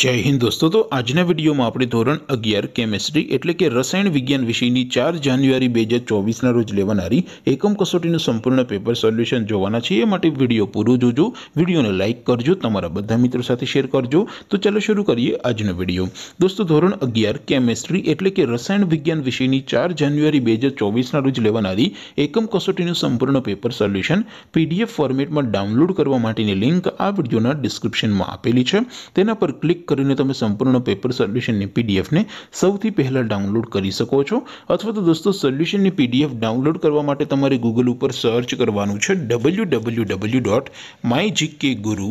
जय हिंद दोस्तों तो आज ना वीडियो में आपरी ધોરણ 11 કેમેસ્ટ્રી એટલે કે રસાયણ વિજ્ઞાન વિષયની 4 જાન્યુઆરી 2024 ના રોજ લેવાણારી એકમ કસોટીનું સંપૂર્ણ પેપર સોલ્યુશન જોવાના છે એ માટે વિડિયો પૂરો જોજો વિડિયોને લાઈક કરજો તમારા બધા મિત્રો સાથે શેર કરજો તો ચલો શરુ કરીએ આજનો વિડિયો દોસ્તો ધોરણ 11 કેમેસ્ટ્રી એટલે કે રસાયણ વિજ્ઞાન વિષયની 4 જાન્યુઆરી 2024 ના રોજ લેવાણારી એકમ કસોટીનું સંપૂર્ણ પેપર સોલ્યુશન PDF ફોર્મેટમાં ડાઉનલોડ કરવા માટેની લિંક આપજોના ડિસ્ક્રિપ્શનમાં આપેલી છે તેના પર ક્લિક કરીને તમે સંપૂર્ણ પેપર સોલ્યુશન ને પીડીએફ ને સૌથી પહેલા ડાઉનલોડ કરી શકો છો અથવા તો દોસ્તો સોલ્યુશન ની પીડીએફ ડાઉનલોડ કરવા માટે તમારે Google ઉપર સર્ચ કરવાનું છે www.mygkguru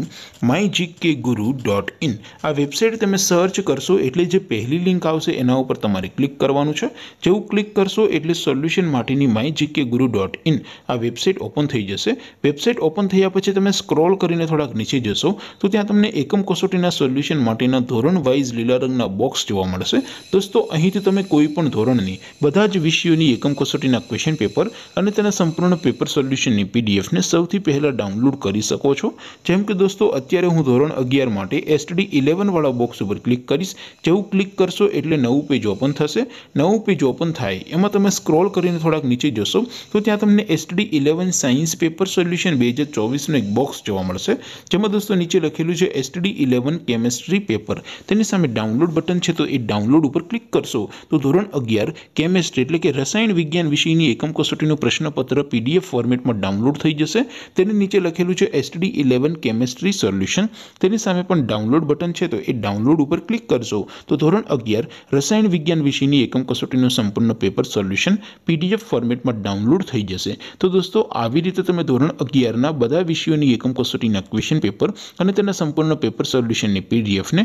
mygkguru.in આ વેબસાઈટ તમે સર્ચ કરશો એટલે જે પહેલી લિંક આવશે એના ઉપર તમારે ક્લિક કરવાનું છે જેઉ ક્લિક કરશો એટલે સોલ્યુશન માટેની mygkguru.in આ વેબસાઈટ ઓપન થઈ જશે વેબસાઈટ ઓપન થઈયા પછી તમે સ્ક્રોલ કરીને થોડા નીચે જશો તો ત્યાં તમને એકમ કોસોટીના સોલ્યુશન માટે એના ધોરણ વાઇઝ લીલા રંગના બોક્સ જોવા મળશે દોસ્તો અહીંથી તમે કોઈ પણ ધોરણની બધા જ વિષયોની એકમ કસોટીના ક્વેશ્ચન પેપર અને તેના સંપૂર્ણ પેપર સોલ્યુશનની પીડીએફને સૌથી પહેલાં ડાઉનલોડ કરી શકો છો જેમ કે દોસ્તો અત્યારે હું ધોરણ અગિયાર માટે એસટડી ઇલેવનવાળા બોક્સ ઉપર ક્લિક કરીશ જેવું ક્લિક કરશો એટલે નવું પેજ ઓપન થશે નવું પેજ ઓપન થાય એમાં તમે સ્ક્રોલ કરીને થોડાક નીચે જશો તો ત્યાં તમને STD eleven science paper solution બે હજાર ચોવીસનો એક બોક્સ જોવા મળશે જેમાં દોસ્તો નીચે લખેલું છે એસટીડી ઇલેવન કેમેસ્ટ્રી પેપર પર તેની સામે ડાઉનલોડ બટન છે તો એ ડાઉનલોડ ઉપર ક્લિક કરશો તો ધોરણ 11 કેમેસ્ટ્રી એટલે કે રસાયણ વિજ્ઞાન વિષયની એકમ કસોટીનું પ્રશ્નપત્ર પીડીએફ ફોર્મેટમાં ડાઉનલોડ થઈ જશે તેની નીચે લખેલું છે STD 11 કેમેસ્ટ્રી સોલ્યુશન તેની સામે પણ ડાઉનલોડ બટન છે તો એ ડાઉનલોડ ઉપર ક્લિક કરશો તો ધોરણ 11 રસાયણ વિજ્ઞાન વિષયની એકમ કસોટીનું સંપૂર્ણ પેપર સોલ્યુશન પીડીએફ ફોર્મેટમાં ડાઉનલોડ થઈ જશે તો દોસ્તો આવી રીતે તમે ધોરણ 11 ના બધા વિષયોની એકમ કસોટીના ક્વેશ્ચન પેપર અને તેના સંપૂર્ણ પેપર સોલ્યુશનની પીડીએફ